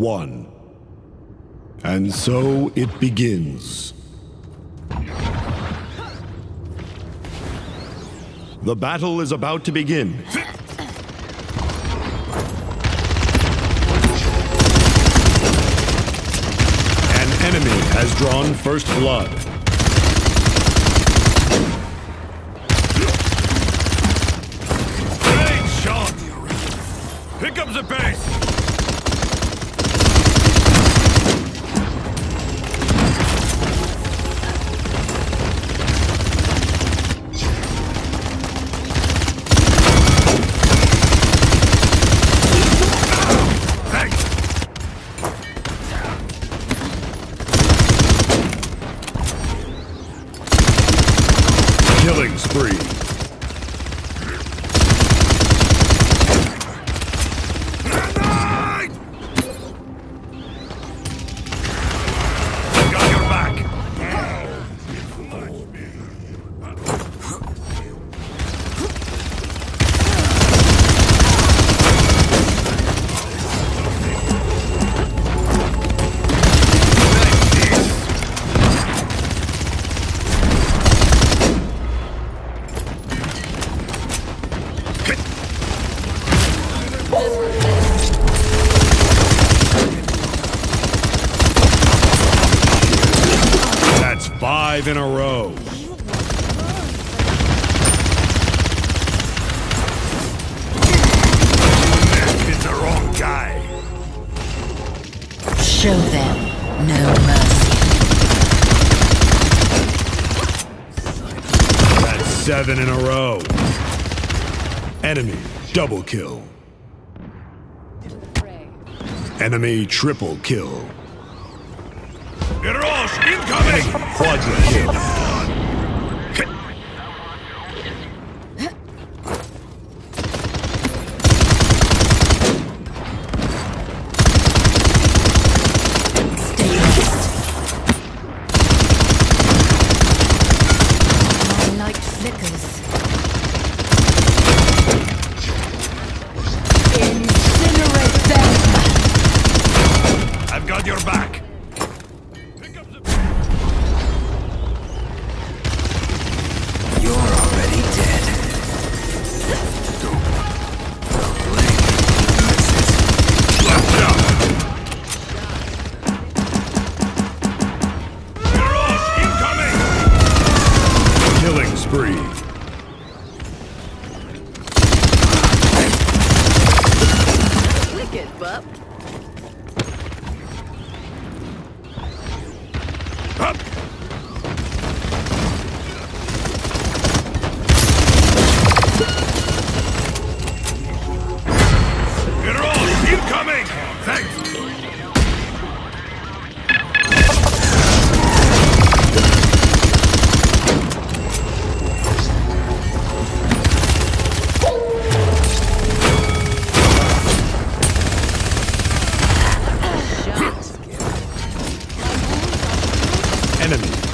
one. And so it begins. The battle is about to begin. An enemy has drawn first blood. Great shot! Pick up the pace! Killing spree. Five in a row. Hit the wrong guy. Show them no mercy. That's seven in a row. Enemy double kill. Enemy triple kill. Hirosh, incoming! Pode spree.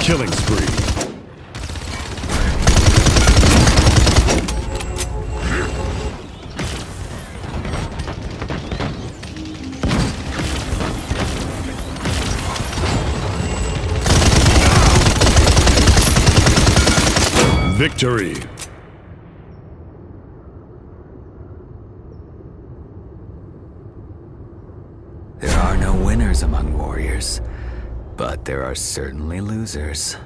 Killing spree. Victory. There are no winners among warriors, but there are certainly losers.